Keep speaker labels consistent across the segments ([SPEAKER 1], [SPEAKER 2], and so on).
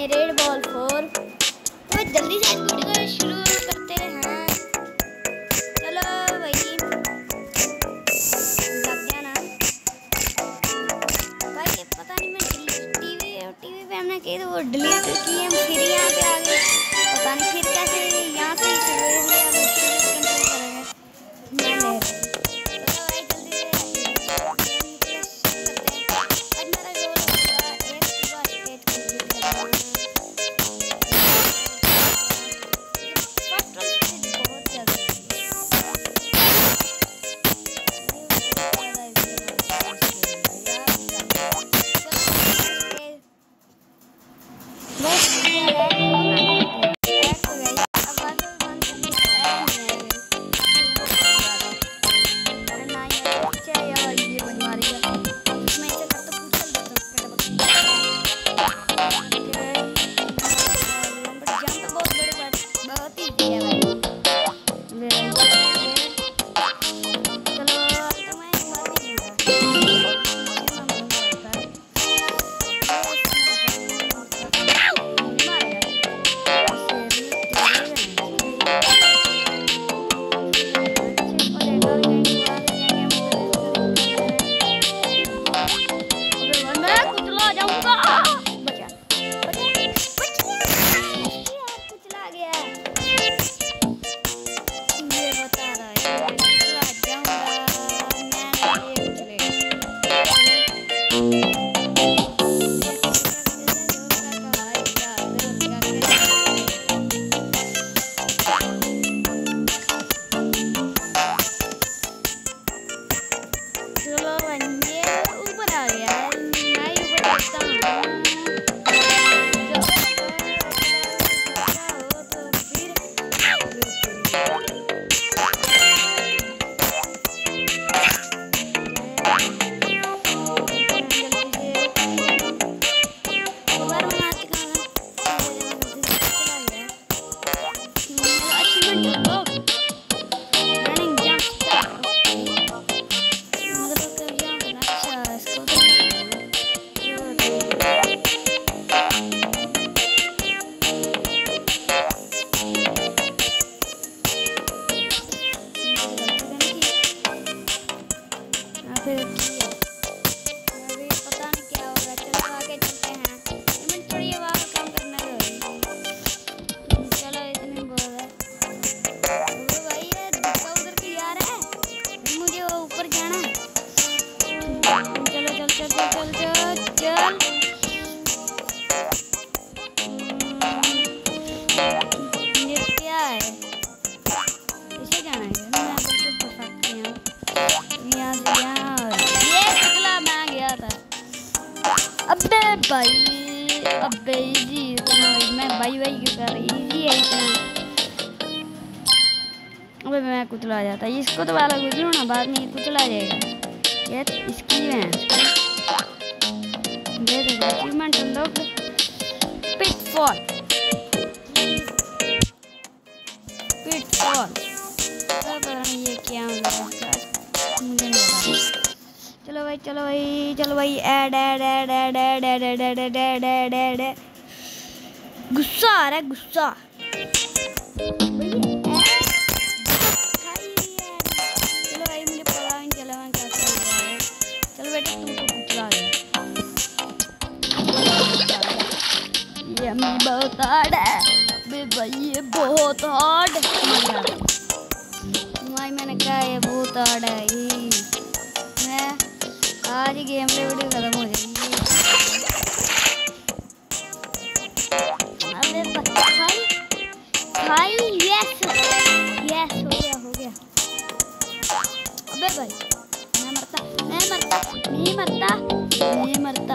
[SPEAKER 1] में red ball four तो जल्दी से वीडियो शुरू करते हैं। चलो भाई। लग गया ना। भाई, ये पता नहीं मैं टीवी टीवी पे हमने की तो वो डिलीट की हम फिर यहाँ पे आ गए। पता नहीं फिर कैसे यहाँ से कुचला जाता इसको तो वाला गुजरू ना बाद में ये कुचला जाएगा ये इसकी है दे दे अचीवमेंट अनलॉक पिटफॉल पिटफॉल ये क्या मुझे चलो भाई चलो भाई चलो भाई add add add add add add add add add add गुस्सा आ रहा है गुस्सा ये बहुत हार्ड है बे भाई ये बहुत हार्ड भाई, मैंने कहा ये बहुत हार्ड है मैं आज ही गेम प्ले वीडियो खत्म हो जाएगी। अबे, भाई भाई यस यस हो गया हो गया। अबे, भाई, मैं मरता मैं मरता नहीं मरता नहीं मरता।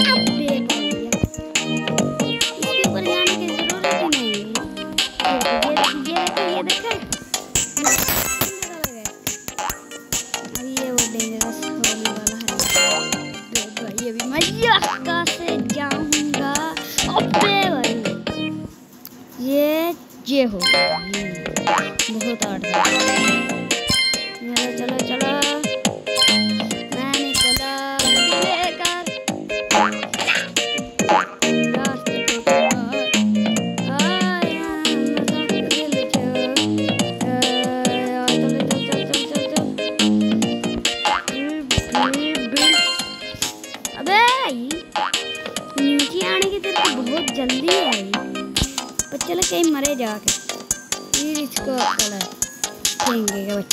[SPEAKER 1] करती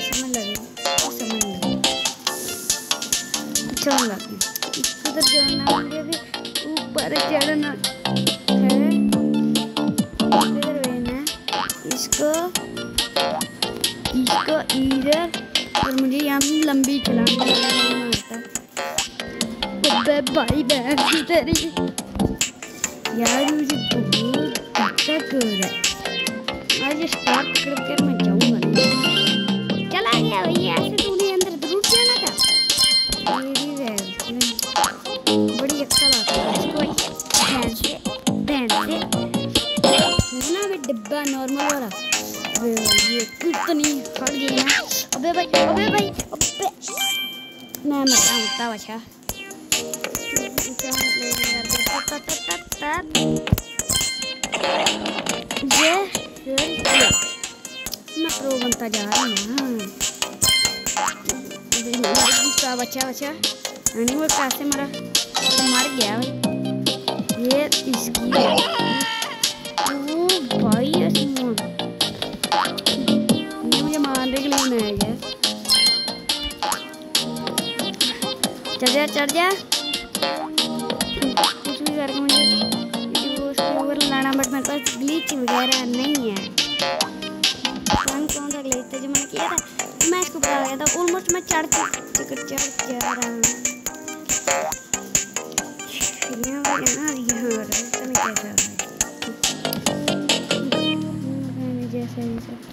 [SPEAKER 1] ओके समझ लगे। समझ लगे चल उधर जाना मुझे भी ऊपर चढ़ना है। इधर रहना इसको इसको इधर और मुझे यहाँ लंबी छलांग लगानी भाई, बहन, तेरी। यार, मुझे बहुत दिक्कत हो रहा है। आज स्टार्ट करके मैं जाऊँगा। बड़ी अच्छा लगता है। इसको डिब्बा नॉर्मल वाला। अबे ये कितनी खड़ गई ना अबे भाई अबे भाई, अबे। मैं मरता मरता बचा। ये मैं प्रो बनता जा रहा हूँ। बचा बचा। नहीं, वो कैसे मरा मर गया भाई। ये इसकी ओ भाई, ये मुझे मारने के लिए नहीं गया चढ़ जा चढ़ जा। कुछ भी करके मुझे। बट मेरे पास ग्लिच वगैरह नहीं है। कौन कौन सा ग्लिच था जो मैंने किया था? मैं इसको बता गया था। ऑलमोस्ट मैं चढ़ चढ़ जा रहा हूँ। यहाँ पर जाना यहाँ पर पता नहीं कैसा है जैसे जैसे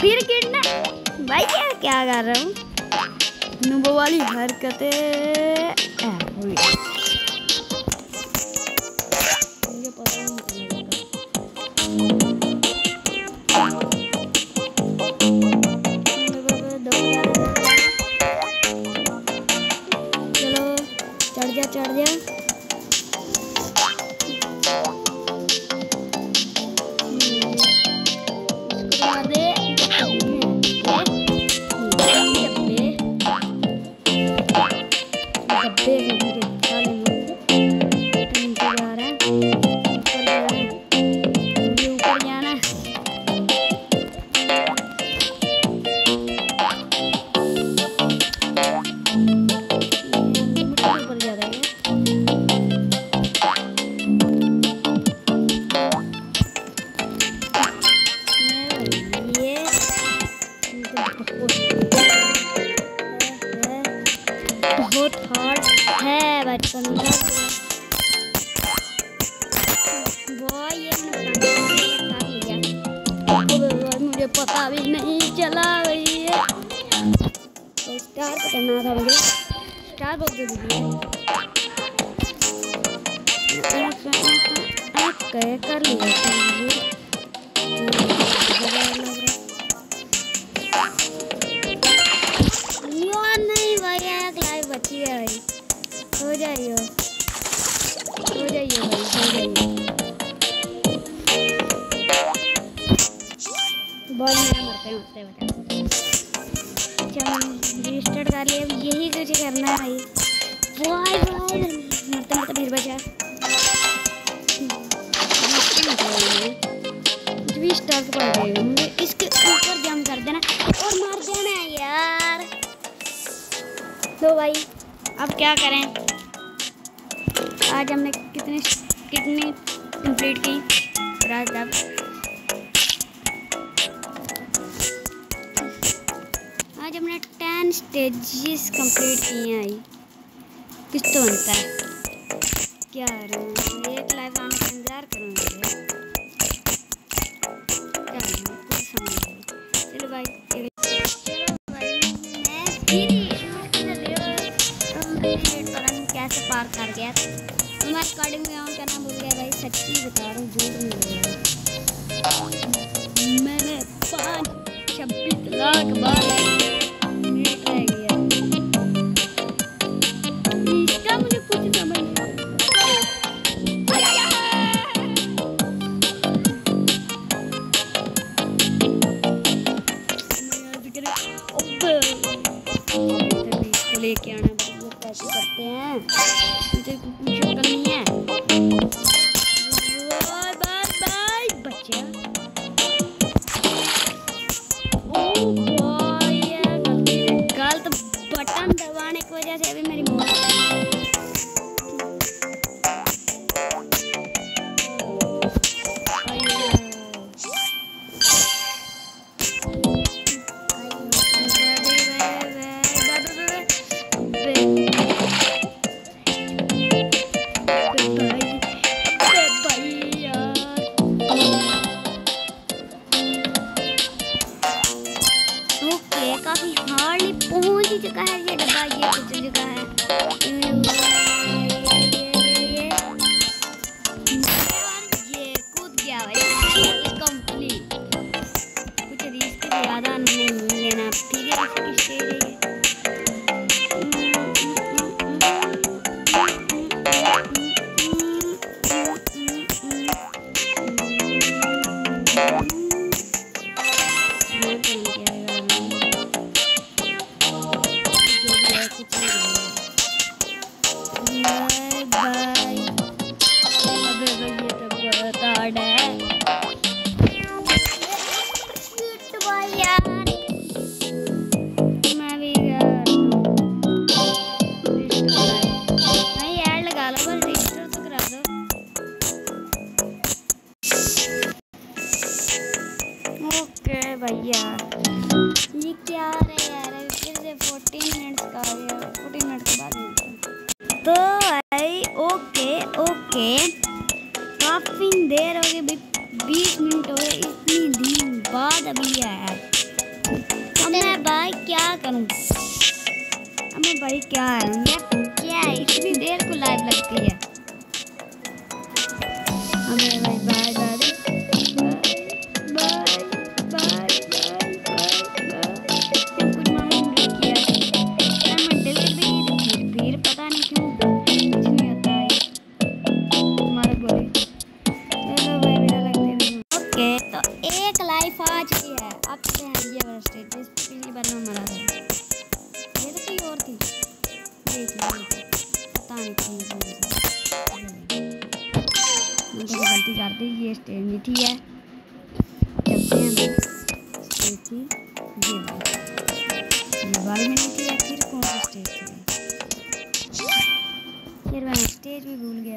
[SPEAKER 1] फिर किडनैप भाई यार क्या कर रहा हूँ? नुबो वाली हरकतें 对。मुझे पता भी नहीं चला भैया तो करना था मुझे कर लिया बॉल मेरा मरते हैं मरते बेटा कर अब यही कुछ करना है भाई। बॉल मरते मरते फिर बचा। इसके ऊपर जम कर देना। और मार देना यार। तो भाई, अब क्या करें? आज हमने कितने कितनी कंप्लीट की? रात अब से मैंने टेन स्टेजेस कंप्लीट किए हैं आई किस तो बनता है। क्या एक आने का इंतज़ार करूँगी। कैसे पार कर गया तो मैं रिकॉर्डिंग में ऑन करना भूल गया भाई। सच्ची बता रहा हूँ, झूठ नहीं मैंने पाँच, छब्बीस लाख बार Wikipedia-Einschläge. थी ये ये वाली में नहीं फिर कौन सा स्टेज किया? फिर मैं स्टेज भी भूल गया।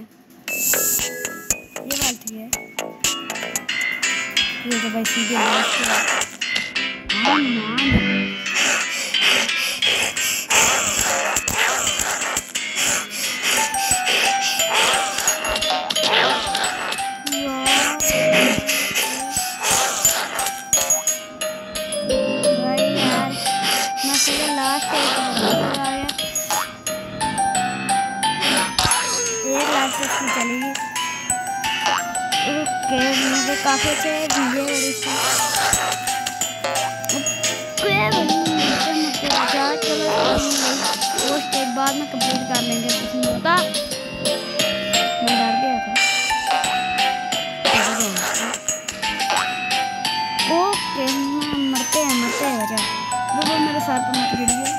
[SPEAKER 1] ये वाली थी है। ये तो भाई सीधे हाँ। ना हाँ। मुझे काफ़ी अच्छे वीडियो वो स्टेप बाद में कंप्लीट कर लेंगे, कुछ होता। गिरिए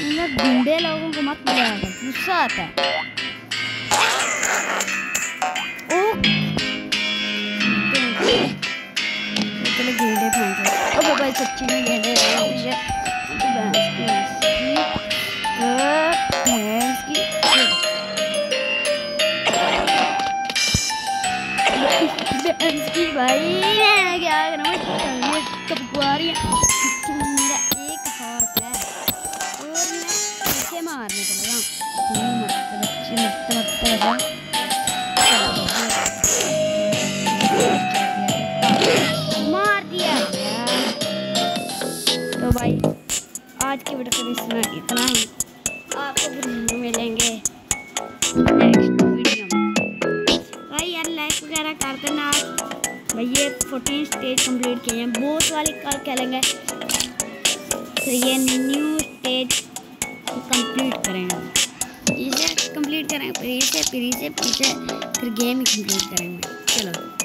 [SPEAKER 1] मतलब गुंडे लोगों को मत कर गुस्सा आता है। चलो गेंडे फेंक ओ भाई सच्ची में गेंडे ये भैंस की भाई मैं क्या करूँ? एक हाथ है। और मैं मारने चले मत मत स्टेज कंप्लीट किए हैं। बहुत वाले कल खेलेंगे तो ये न्यू स्टेज कंप्लीट करेंगे इसे कंप्लीट करेंगे फिर इसे फिर इसे फिर इसे फिर गेम ही कंप्लीट करेंगे। चलो।